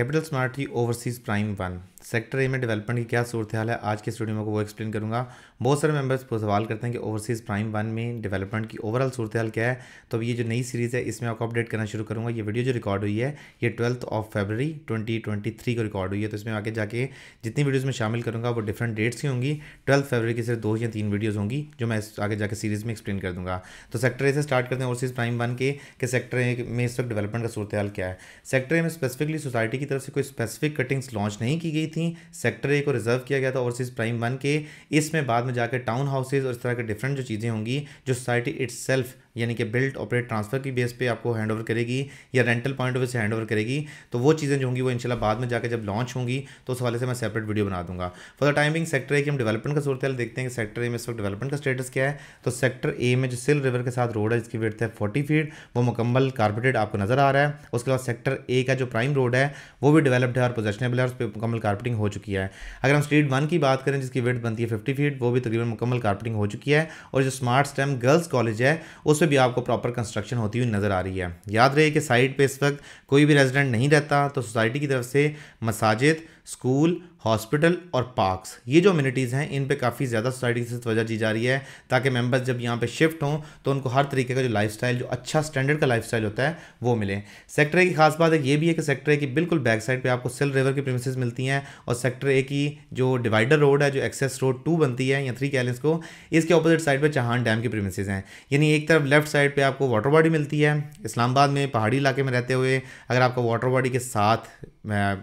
Capital smartly overseas prime one sector A में development की क्या सूरत हाल है, आज के स्टूडियो में वो एक्सप्लेन करूँगा। बहुत सारे मेंबर्स सवाल करते हैं कि ओवरसीज़ प्राइम वन में डेवलपमेंट की ओवरऑल सूरत हाल क्या है। तो अब ये जो नई सीरीज़ है, इसमें आपको अपडेट करना शुरू करूँगा। ये वीडियो जो रिकॉर्ड हुई है, ये twelfth of February twenty twenty three को रिकॉर्ड हुई है। तो इसमें आगे जाके जितनी वीडियोज़ में शामिल करूँगा, वो डिफरेंट डेट्स की होंगी। ट्वेल्थ फेबररी की सिर्फ़ दो या तीन वीडियोज़ होंगी, जो मैं आगे जाकर सीरीज़ में एक्सप्लेन कर दूँगा। तो सेक्टर ए से स्टार्ट करते हैं ओवरसीज़ प्राइम वन के, कि सेक्टर ए में इस वक्त डेवलपमेंट का सूरत हाल क्या है। सेक्टर ए में स्पेसिफिकली सोसाइटी की तरफ़ से कोई स्पेसिफिक कटिंग्स लॉन्च नहीं की गई थी। सेक्टर ए को रिज़र्व किया गया था ओवरसीज़ प्राइम वन के। इसमें बाद में जाकर टाउन हाउसेज और इस तरह के डिफरेंट जो चीज़ें होंगी, जो सोसाइटी इट्स यानी कि बिल्ट ऑपरेट ट्रांसफ़र की बेस पे आपको हैंड ओवर करेगी या रेंटल पॉइंट ऑफ़ से हैंड ओवर करेगी तो वो चीज़ें जो होंगी वो इंशाल्लाह बाद में जाकर जब लॉन्च होंगी तो उस हवाले से मैं सेपरेट वीडियो बना दूँगा। For the timing sector A की हम डेवलपमेंट का सूरत देखते हैं कि सेक्टर ए में इस वक्त डेवलपमेंट का स्टेटस क्या है। तो सेक्टर ए में जो सिल रिवर के साथ रोड है, जिसकी वेट है फोर्टी फीट वो मुकम्मल कारपेटेड आपको नज़र आ रहा है। उसके बाद सेक्टर ए का जो प्राइम रोड है, वो भी डेवलप्ड है और पोजेशनेबल है उस पर मुकम्मल कारपेटिंग हो चुकी है। अगर हम स्ट्रीट वन की बात करें, जिसकी वेट बनती है फिफ्टी फीट वो भी तकरीबन मुकम्मल कारपेटिंग हो चुकी है। और जो स्मार्ट स्टेम गर्ल्स कॉलेज है उस पर भी आपको प्रॉपर कंस्ट्रक्शन होती हुई नज़र आ रही है। याद रहे कि साइट पे इस वक्त कोई भी रेजिडेंट नहीं रहता तो सोसाइटी की तरफ़ से मसाजिद स्कूल, हॉस्पिटल और पार्क्स। ये जो अम्यूनिटीज़ हैं, इन पे काफ़ी ज़्यादा सोसाइटी से तवज्जो दी जा रही है, ताकि मेंबर्स जब यहाँ पे शिफ्ट हों तो उनको हर तरीके का जो लाइफस्टाइल जो अच्छा स्टैंडर्ड का लाइफस्टाइल होता है, वो मिले। सेक्टर ए की खास बात है ये भी है कि सेक्टर ए की बिल्कुल बैक साइड पर आपको सिल रिवर की प्रेमिस मिलती हैं, और सेक्टर ए की जो डिवाइडर रोड है, जो एक्सेस रोड टू बनती है, या थ्री कैलेंस को इसके अपोजिट साइड पर चहान डैम की प्रेमिस हैं। यानी एक तरफ़ लेफ़्ट साइड पर आपको वाटर बॉडी मिलती है, इस्लामाबाद में पहाड़ी इलाके में रहते हुए अगर आपका वाटर बॉडी के साथ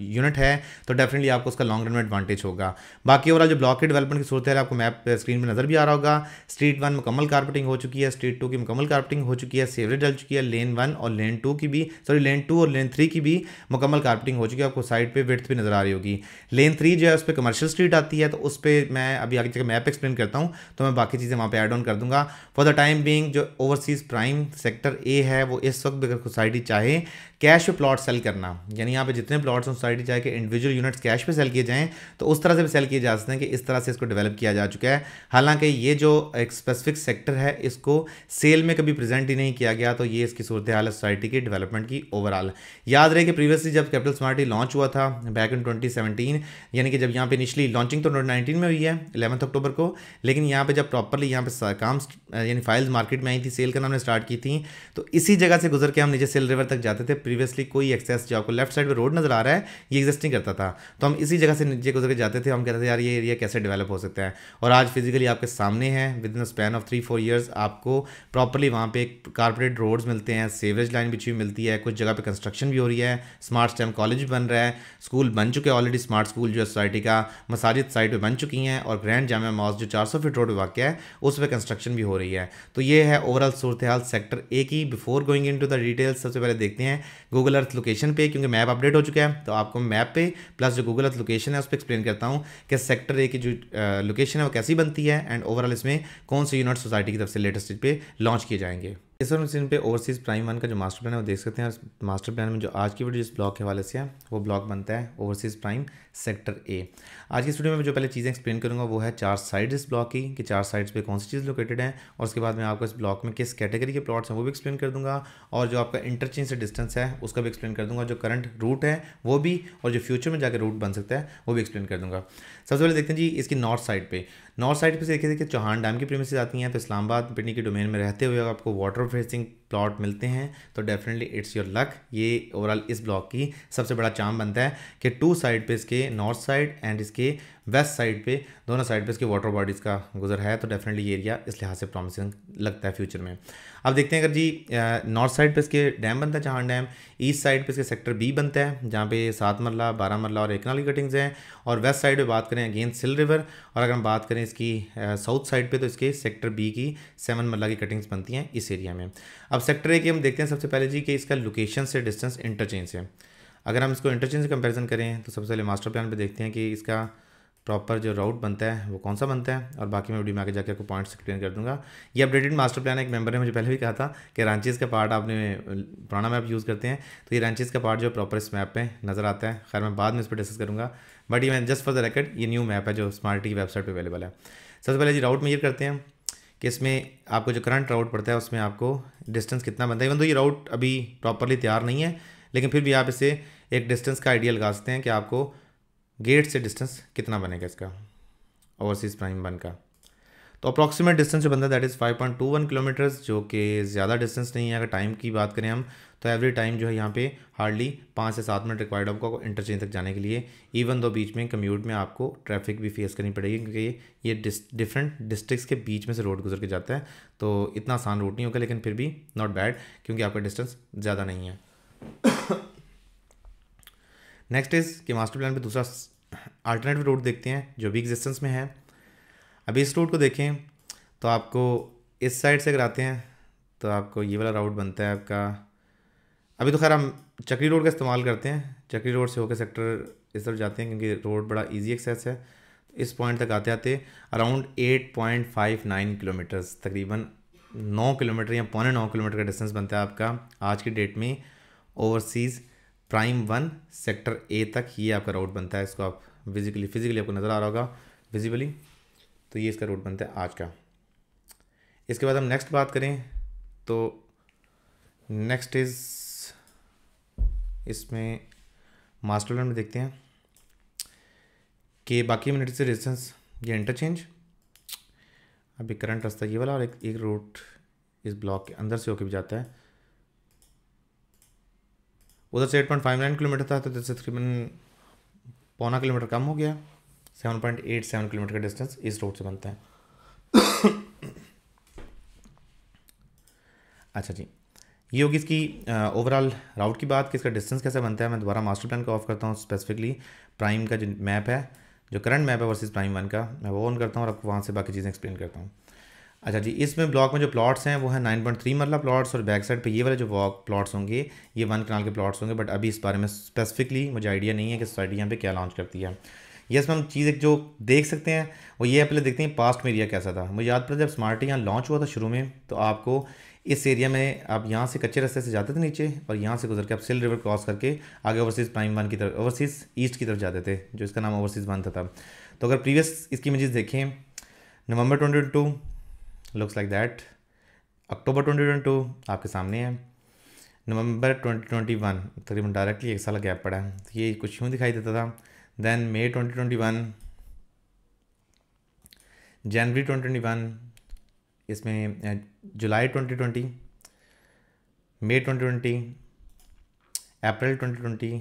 यूनिट है तो डेफिनेटली आपको उसका लॉन्ग रन में एडवांटेज होगा। बाकी ओवरऑल जो ब्लॉक के डेवलपमेंट की सूरत है, आपको मैप स्क्रीन पर नज़र भी आ रहा होगा। स्ट्रीट वन मुकम्मल कारपेटिंग हो चुकी है स्ट्रीट टू की मुकम्मल कारपेटिंग हो चुकी है सेवरेज डल चुकी है लेन वन और लेन टू की भी सॉरी लेन टू और लेन थ्री की भी मुकम्मल कारपेटिंग हो चुकी है। आपको साइड पर विथ भी नज़र आ रही होगी। लेन थ्री जो है, उस पर कमर्शियल स्ट्रीट आती है तो उस पर मैं अभी आगे जगह मैप एक्सप्लेन करता हूँ तो मैं बाकी चीज़ें वहाँ पर एड ऑन कर दूँगा। फॉर द टाइम बिंग जो ओवरसीज़ प्राइम सेक्टर ए है, वो इस वक्त अगर सोसाइटी चाहे कैश पे प्लॉट सेल करना। यानी यहाँ पे जितने प्लॉट्स हैं सोसाइटी चाहे कि इंडिविजुअल यूनिट्स कैश पे सेल किए जाएँ तो उस तरह से भी सेल किए जा सकते हैं कि इस तरह से इसको डेवलप किया जा चुका है। हालाँकि ये जो एक स्पेसिफिक सेक्टर है, इसको सेल में कभी प्रेजेंट ही नहीं किया गया तो ये इसकी सूरत हाल है सोसाइटी की डेवलपमेंट की ओवरऑल याद रहे कि प्रीवियसली जब कैपिटल स्मार्टी लॉन्च हुआ था बैक इन ट्वेंटी यानी कि जब यहाँ पे इनिशली लॉन्चिंग तो ट्वेंटी में हुई है इलेवंथ अक्टूबर को, लेकिन यहाँ पे जब प्रॉपरली यहाँ पे काम यानी फाइल्स मार्केट में आई थी सेल करना हमने स्टार्ट की थी तो इसी जगह से गुजर के हम नीचे सेल रिवर तक जाते थे प्रीवियसली कोई एक्सेस जो आपको लेफ़्ट साइड पर रोड नज़र आ रहा है, ये एग्जिस्ट नहीं करता था। तो हम इसी जगह से नीचे गुजर के जाते थे, हम कहते थे, यार, ये एरिया कैसे डेवलप हो सकता है? और आज फिजिकली आपके सामने है within span of three four years आपको प्रॉपरली वहाँ पे कारपोरेट रोड्स मिलते हैं सेवरेज लाइन बिछी हुई मिलती है, कुछ जगह पर कंस्ट्रक्शन भी हो रही है स्मार्ट स्टेम कॉलेज बन रहा है स्कूल बन चुके हैं ऑलरेडी स्मार्ट स्कूल जो है सोसाइटी का मसाजिद साइड पर बन चुकी हैं और ग्रैंड जामा मॉस जो चार सौ फीट रोड वाक़ है, उस पर कंस्ट्रक्शन भी हो रही है। तो ये है ओवरऑल सूरत हाल सेक्टर ए की। Before going into the details सबसे पहले देखते हैं गूगल अर्थ लोकेशन पे, क्योंकि मैप अपडेट हो चुका है तो आपको मैप पे प्लस जो गूगल अर्थ लोकेशन है, उस पर एक्सप्लेन करता हूँ कि सेक्टर ए की जो लोकेशन है, वो कैसी बनती है एंड ओवरऑल इसमें कौन से यूनिट सोसाइटी की तरफ़ से लेटेस्ट पे लॉन्च किए जाएँगे। इस वक्त पे ओवरसीज़ प्राइम वन का जो मास्टर प्लान है वो देख सकते हैं मास्टर प्लान में जो आज की वीडियो जिस ब्लॉक के हवाले से है, वो ब्लॉक बनता है ओवरसीज़ प्राइम सेक्टर ए आज की स्टूडियो में जो पहले चीज़ें एक्सप्लेन करूँगा वो है चार साइड इस ब्लॉक की, कि चार साइड्स पे कौन सी चीज़ लोकेटेड है और उसके बाद मैं आपको इस ब्लॉक में किस कैटेगरी के प्लॉट्स हैं वो भी एक्सप्लेन कर दूँगा और जो आपका इंटरचेंज से डिस्टेंस है, उसका भी एक्सप्लेन कर दूँगा, जो करंट रूट है वो भी और जो फ्यूचर में जाकर रूट बन सकता है, वो भी एक्सप्लेन कर दूँगा। सबसे पहले देखते हैं जी इसकी नॉर्थ साइड पर नॉर्थ साइड पर देखिए देखिए चौहान डैम की प्रेमिस आती हैं तो इस्लामाबाद पिटनी के डोमेन में रहते हुए आपको वाटर Everything. प्लॉट मिलते हैं तो डेफिनेटली इट्स योर लक ये ओवरऑल इस ब्लॉक की सबसे बड़ा चाम बनता है कि टू साइड पे इसके नॉर्थ साइड एंड इसके वेस्ट साइड पे दोनों साइड पे इसके वाटर बॉडीज़ का गुजर है तो डेफिनेटली ये एरिया इस लिहाज से प्रॉमिसिंग लगता है फ्यूचर में। अब देखते हैं अगर जी नॉर्थ साइड पे इसके डैम बनता है, जहाँ डैम ईस्ट साइड पे इसके सेक्टर बी बनता है, जहाँ पे सात मरला, बारह मरला और एक नाली कटिंग्स हैं, और वेस्ट साइड पे बात करें अगेंस्ट सिल रिवर और अगर हम बात करें इसकी साउथ साइड पर तो इसके सेक्टर बी की सेवन मरला की कटिंग्स बनती हैं इस एरिया में। अब सेक्टर ए की हम देखते हैं सबसे पहले जी कि इसका लोकेशन से डिस्टेंस इंटरचेंज से अगर हम इसको इंटरचेंज से कंपेरिजन करें तो सबसे पहले मास्टर प्लान पर देखते हैं कि इसका प्रॉपर जो राउट बनता है, वो कौन सा बनता है, और बाकी मैं वीडियो में आगे जाकर आपको पॉइंट्स एक्सप्लेन कर दूँगा। ये अपडेटेड मास्टर प्लान एक मेंबर ने मुझे पहले भी कहा था कि रांचीज़ का पार्ट आपने, पुराना मैप यूज़ करते हैं। तो ये रांचीज़ का पार्ट जो प्रॉपर इस मैप पे नज़र आता है। खैर, मैं बाद में इस पर डिस्कस करूँगा। बट ये मैं जस्ट फॉर द रिकॉर्ड ये न्यू मैप है जो स्मार्ट की वेबसाइट पर अवेलेबल है। सबसे पहले जी राउट मेजर करते हैं। कि इसमें आपको जो करंट राउट पड़ता है, उसमें आपको डिस्टेंस कितना बनता है? इवन तो ये राउट अभी प्रॉपरली तैयार नहीं है, लेकिन फिर भी आप इसे एक डिस्टेंस का आइडिया लगा सकते हैं कि आपको गेट से डिस्टेंस कितना बनेगा इसका ओवरसीज़ प्राइम वन का। तो अप्रॉक्सीमेट डिस्टेंस जो बनता है दैट इज़ 5.21 किलोमीटर्स जो कि ज़्यादा डिस्टेंस नहीं है, अगर टाइम की बात करें हम तो एवरी टाइम जो है यहाँ पे हार्डली पाँच से सात मिनट रिक्वायर्ड आपको इंटरचेंज तक जाने के लिए इवन दो बीच में कम्यूट में आपको ट्रैफ़िक भी फेस करनी पड़ेगी, क्योंकि ये डिफरेंट डिस्ट्रिक्स के बीच में से रोड गुजर के जाता है तो इतना आसान रूट नहीं होगा, लेकिन फिर भी नॉट बैड क्योंकि आपका डिस्टेंस ज़्यादा नहीं है। नेक्स्ट इज़ कि मास्टर प्लान पर दूसरा अल्टरनेटिव रूट देखते हैं, जो भी एग्जिस्टेंस में है अभी इस रूट को देखें तो आपको इस साइड से अगर आते हैं तो आपको ये वाला राउट बनता है आपका। अभी तो खैर हम चक्री रोड का इस्तेमाल करते हैं। चक्री रोड से होकर सेक्टर इस तरफ़ जाते हैं, क्योंकि रोड बड़ा इजी एक्सेस है। इस पॉइंट तक आते आते around eight point five nine kilometres तकरीबन नौ किलोमीटर या पौने नौ किलोमीटर का डिस्टेंस बनता है आपका। आज की डेट में overseas prime one sector A तक ये आपका रोड बनता है। इसको आप फिजिकली फिजिकली आपको नज़र आ रहा होगा। विजिबली तो ये इसका रूट बनता है आज का। इसके बाद हम नेक्स्ट बात करें तो नेक्स्ट इज़ इसमें मास्टर में देखते हैं कि बाकी मिनट से डिस्टेंस ये इंटरचेंज अभी करंट रास्ता ये वाला और एक एक रूट इस ब्लॉक के अंदर से होके भी जाता है। उधर से eight point five nine kilometre था तो जैसे तकरीबन पौना किलोमीटर कम हो गया। Seven point eight seven kilometre का डिस्टेंस इस रोड से बनता है। अच्छा जी, ये होगी इसकी ओवरऑल राउट की बात कि इसका डिस्टेंस कैसे बनता है, मैं दोबारा मास्टर प्लान को ऑफ़ करता हूँ स्पेसिफिकली प्राइम का जो मैप है, जो करंट मैप है वर्सेस प्राइम वन का, मैं वो ऑन करता हूँ और आपको वहाँ से बाकी चीज़ें एक्सप्लेन करता हूँ। अच्छा जी, इसमें ब्लॉक में जो प्लॉट्स हैं वो है nine point three marla plots और बैक साइड पे ये वाले जो वॉक प्लॉट्स होंगे, ये वन कनाल के प्लॉट्स होंगे बट अभी इस बारे में स्पेसिफिकली मुझे आइडिया नहीं है कि सोसाइटी यहाँ पे क्या लॉन्च करती है। ये इसमें हम चीज़ एक जो देख सकते हैं, वो ये पहले देखते हैं पास्ट में एरिया कैसा था। मुझे याद पड़ा जब स्मार्ट यहाँ लॉन्च हुआ था शुरू में तो आपको इस एरिया में आप यहाँ से कच्चे रास्ते से जाते थे नीचे, और यहाँ से गुजर के आप सिल रिवर क्रॉस करके आगे ओवरसीज़ प्राइम वन की तरफ़ ओवरसीज़ ईस्ट की तरफ़ जाते थे, जो इसका नाम ओवरसीज़ वन था तो अगर प्रीवियस इसकी इमेजेस देखें November twenty two looks like that October twenty twenty two आपके सामने है। नवंबर ट्वेंटी ट्वेंटी वन तकरीबन डायरेक्टली एक साल गैप पड़ा। है तो ये कुछ यूँ दिखाई देता था। One January twenty twenty one इसमें July twenty twenty May twenty twenty April twenty twenty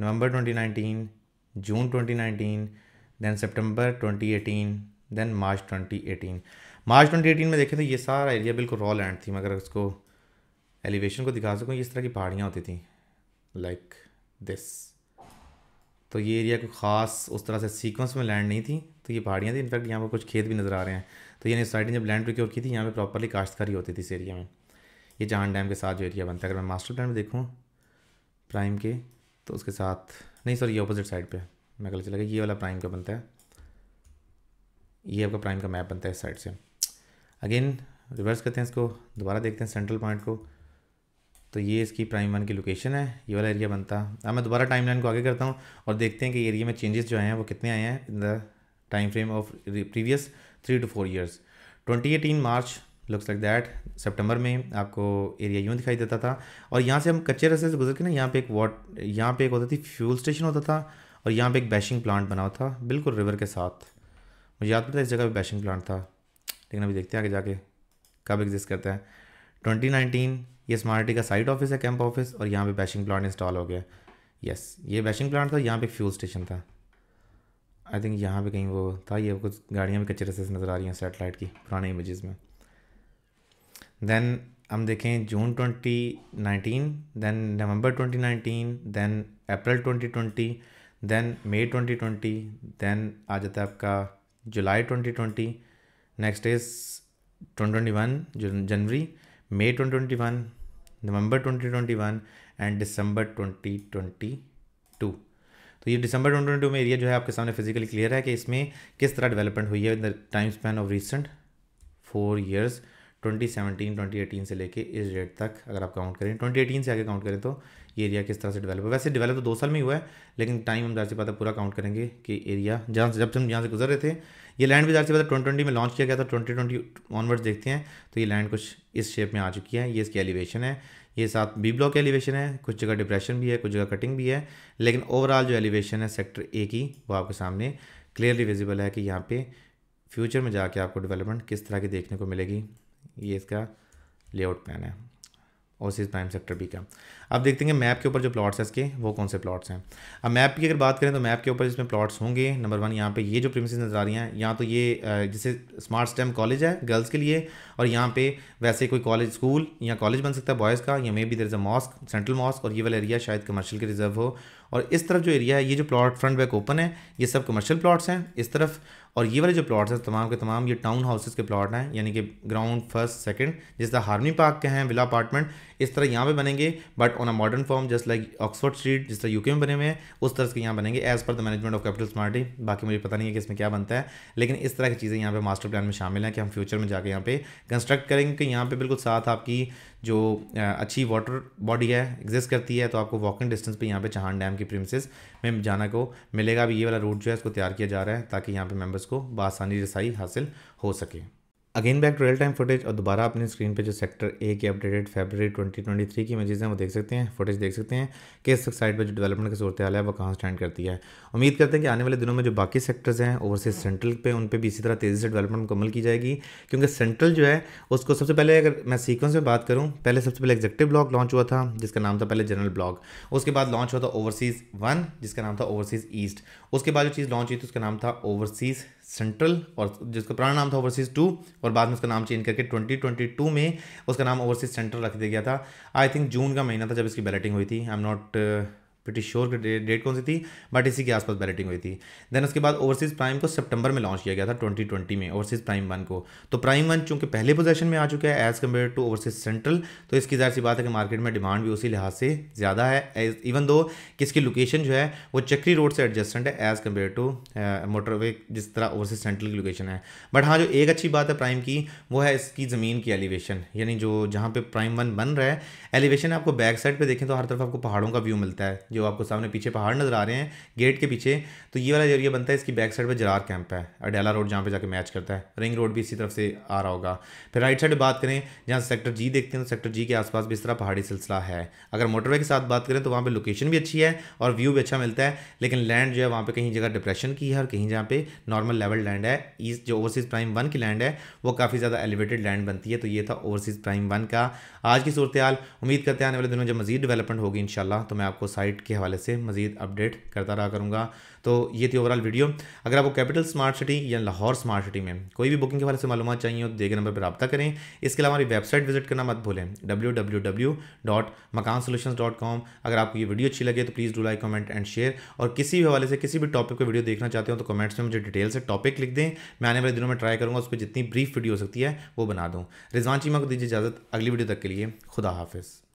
November twenty nineteen June twenty nineteen than September twenty eighteen than March twenty eighteen March twenty eighteen में देखें तो ये सारा area बिल्कुल raw land थी। मगर उसको एलिवेशन को दिखा सकूँ, इस तरह की पहाड़ियाँ होती थी। लाइक like दिस तो ये एरिया कोई ख़ास उस तरह से सीक्वेंस में लैंड नहीं थी तो ये पहाड़ियाँ थी। इनफैक्ट यहाँ पर कुछ खेत भी नज़र आ रहे हैं। तो यानी सोसाइटी जब लैंड प्रिक्योर की थी, यहाँ पर प्रॉपरली काश्तकारी होती थी इस एरिया में। ये चाँद डैम के साथ जो एरिया बनता है, अगर मैं मास्टर प्लान में देखूँ प्राइम के तो उसके साथ, नहीं सर ये अपोजिट साइड पे मैं कल चला गया ये वाला प्राइम का बनता है। ये आपका प्राइम का मैप बनता है इस साइड से। अगेन रिवर्स करते हैं इसको, दोबारा देखते हैं सेंट्रल पॉइंट को। तो ये इसकी प्राइम वन की लोकेशन है, ये वाला एरिया बनता। अब मैं दोबारा टाइम लाइन को आगे करता हूँ और देखते हैं कि एरिया में चेंजेस जो हैं वो कितने आए हैं in the time frame of previous three two four years twenty eighteen March looks like that सितंबर में आपको एरिया यूँ दिखाई देता था। और यहाँ से हम कच्चे रस्ते से गुजर के ना, यहाँ पे एक वाट यहाँ पे एक होता थी फ्यूल स्टेशन होता था और यहाँ पे एक बैशिंग प्लांट बना हुआ था, बिल्कुल रिवर के साथ। मुझे याद पड़ता है इस जगह पे बैशिंग प्लांट था। लेकिन अभी देखते हैं आगे जाके कब एग्जिस्ट करता है। ट्वेंटी नाइनटीन ये स्मार्टी का साइट ऑफ़िस है कैंप ऑफ़िस और यहाँ पे बैशिंग प्लांट इंस्टॉल हो गया। यस ये बैशिंग प्लांट था, यहाँ पे फ्यूल स्टेशन था। आई थिंक यहाँ पे कहीं वो था, ये कुछ गाड़ियाँ भी कच्चे रस्ते से नज़र आ रही हैं सेटेलाइट की, पुराने इमेजेस में। देन हम देखें June twenty nineteen then November twenty nineteen then April twenty twenty then May twenty twenty then आ जाता है आपका July twenty twenty next is twenty twenty one January May twenty twenty one November twenty twenty one and December twenty twenty two. तो ये December twenty twenty में area जो है आपके सामने फिजिकली क्लियर है कि इसमें किस तरह डेवलपमेंट हुई है in the time span of recent four years twenty seventeen, twenty eighteen से लेके इस डेट तक अगर आप काउंट करें, ट्वेंटी एटीन से आगे काउंट करें तो ये एरिया किस तरह से डेवलप है? वैसे डेवलप तो दो साल में ही हुआ है, लेकिन टाइम हम ज़्यादा से पता पूरा काउंट करेंगे कि एरिया जहाँ से जब से हम यहाँ से गुजर रहे थे, ये लैंड भी ज़्यादा से पता ट्वेंटी ट्वेंटी में लॉन्च किया गया था, ट्वेंटी ट्वेंटी ऑनवर्ड्स देखते हैं तो ये लैंड कुछ इस शेप में आ चुकी है। ये इसकी एलिवेशन है, ये साथ बी ब्लॉक एलिवेशन है, कुछ जगह डिप्रेशन भी है, कुछ जगह कटिंग भी है, लेकिन ओवरऑल जो एलिवेशन है सेक्टर ए की, वो आपके सामने क्लियरली विजिबल है कि यहाँ पे फ्यूचर में जाके आपको डेवलपमेंट किस तरह की देखने को मिलेगी। ये इसका लेआउट प्लान है, और ओसिस प्राइम सेक्टर बी का। अब देखते हैं मैप के ऊपर जो प्लॉट्स हैं इसके, वो कौन से प्लॉट्स हैं। अब मैप की अगर बात करें तो मैप के ऊपर इसमें प्लॉट्स होंगे। नंबर वन यहाँ पे ये जो प्रीमिसेस नज़र आ रही हैं, यहाँ तो ये जैसे स्मार्ट स्टेम कॉलेज है गर्ल्स के लिए, और यहाँ पे वैसे कोई कॉलेज स्कूल या कॉलेज बन सकता है बॉयज़ का, या maybe there is a mosque central mosque और ये वाला एरिया शायद कमर्शियल के रिज़र्व हो। और इस तरफ़ जो एरिया है, ये जो प्लॉट फ्रंट बैक ओपन है, ये सब कमर्शियल प्लॉट्स हैं। इस तरफ़ और ये वाले जो प्लॉट्स हैं, तमाम के तमाम ये टाउन हाउसेस के प्लॉट हैं, यानी कि ग्राउंड फ़र्स्ट सेकंड जिस तरह हार्मी पार्क के हैं विला अपार्टमेंट इस तरह यहाँ पे बनेंगे but on a modern form just like Oxford Street जिस तरह यूके में बने हुए हैं, उस तरह के यहाँ बनेंगे as per the management of capital smarty बाकी मुझे पता नहीं है कि इसमें क्या बनता है, लेकिन इस तरह की चीज़ें यहाँ पर मास्टर प्लान में शामिल हैं कि हम फ्यूचर में जाकर यहाँ पे कंस्ट्रक्ट करेंगे कि यहाँ पर बिल्कुल साथ आपकी जो अच्छी वाटर बॉडी है एग्जिस्ट करती है तो आपको वॉकिंग डिस्टेंस पे यहाँ पे चहान डैम की प्रीमिसेस में जाना को मिलेगा। अभी ये वाला रूट जो है, इसको तैयार किया जा रहा है ताकि यहाँ पे मेंबर्स को बसानी रसाई हासिल हो सके। Again back to real time footage और दोबारा अपने स्क्रीन पे जो सेक्टर ए की अपडेटेड फेबररी 2023 की इमेजेस हैं, वो देख सकते हैं फुटेज देख सकते हैं कि इस साइड पर जो डेवलपमेंट की सूरत हाल है, वो कहाँ स्टैंड करती है। उम्मीद करते हैं कि आने वाले दिनों में जो बाकी सेक्टर्स हैं ओवरसीज सेंट्रल पे, उन पर भी इसी तरह तेज़ी से डेवलपमेंट मुकम्मल की जाएगी, क्योंकि सेंट्रल जो है, उसको सबसे पहले अगर मैं सीक्वेंस में बात करूँ, पहले सबसे पहले एग्जेक्टिव ब्लॉक लॉन्च हुआ था, जिसका नाम था पहले जनरल ब्लॉक उसके बाद लॉन्च हुआ था ओवरसीज़ वन जिसका नाम था ओवरसीज़ ईस्ट उसके बाद जो चीज़ लॉन्च हुई थी, उसका नाम था ओवरसीज़ सेंट्रल और जिसका पुराना नाम था ओवरसीज़ टू और बाद में उसका नाम चेंज करके 2022 में उसका नाम ओवरसीज़ सेंट्रल रख दिया गया था। आई थिंक जून का महीना था जब इसकी बैलेटिंग हुई थी। I am not pretty sure date date कौन सी थी बट इसी के आसपास बैलेटिंग हुई थी। देन उसके बाद ओवरसीज़ प्राइम को सितंबर में लॉन्च किया गया था 2020 में ओवरसीज़ प्राइम वन को। तो प्राइम वन चूँकि पहले पोजीशन में आ चुका है as compare to overseas central तो इसकी ज़ाहिर सी बात है कि मार्केट में डिमांड भी उसी लिहाज से ज़्यादा है इवन दो कि इसकी लोकेशन जो है, वो चक्री रोड से एडजस्टेंट है एज़ कंपेयर टू मोटरवे जिस तरह ओवरसीज़ सेंट्रल की लोकेशन है। बट हाँ जो एक अच्छी बात है प्राइम की, वो है इसकी ज़मीन की एलिवेशन यानी जो जहाँ पे प्राइम वन बन रहा है एलिवेशन आपको बैक साइड पर देखें तो हर तरफ़ आपको पहाड़ों का व्यू मिलता है जो आपको सामने पीछे पहाड़ नज़र आ रहे हैं, गेट के पीछे। तो ये वाला एरिया बनता है, इसकी बैक साइड पर जरार कैंप है। अडेला रोड जहाँ पे जाके मैच करता है। रिंग रोड भी इसी तरफ़ से आ रहा होगा। फिर राइट साइड बात करें, जहाँ सेक्टर जी देखते हैं तो सेक्टर जी के आसपास भी इस तरह पहाड़ी सिलसिला है। अगर मोटरवे के साथ बात करें तो वहाँ पर लोकेशन भी अच्छी है और व्यू भी अच्छा मिलता है। लेकिन लैंड जो है, वहाँ पर कहीं जगह डिप्रेशन की है और कहीं जहाँ पे नॉर्मल लेवल लैंड है। ईस्ट जो ओवरसीज़ प्राइम वन की लैंड है, वो काफ़ी ज़्यादा एलिवेटेड लैंड बनती है। तो ये था ओवरसीज़ प्राइम वन का आज की सूरत उम्मीद करते हैं आने वाले दिनों जब मजीद डेवलपमेंट होगी इन तो मैं आपको साइट के हवाले से मजीद अपडेट करता रहा करूँगा। तो ये थी ओवरऑल वीडियो अगर आपको कैपिटल स्मार्ट सिटी या लाहौर स्मार्ट सिटी में कोई भी बुकिंग के बारे से मालूम चाहिए तो देखे नंबर पर रब्ता करें। इसके अलावा हमारी वेबसाइट विज़िट करना मत भूलें। W W W dot Makaan solution dot com अगर आपको ये वीडियो अच्छी लगे तो please do like comment and share और किसी भी हवाले से किसी भी टॉपिक को वीडियो देखना चाहते हो तो कमेंट्स में मुझे डिटेल से टॉपिक लिख दें। मैं आने वाले दिनों में ट्राई करूँगा, उस पर जितनी ब्रीफ वीडियो हो सकती है, वो बना दूँ। रिजवान चीमा को दीजिए इजाज़त। अगली वीडियो तक के लिए खुदा हाफिज़।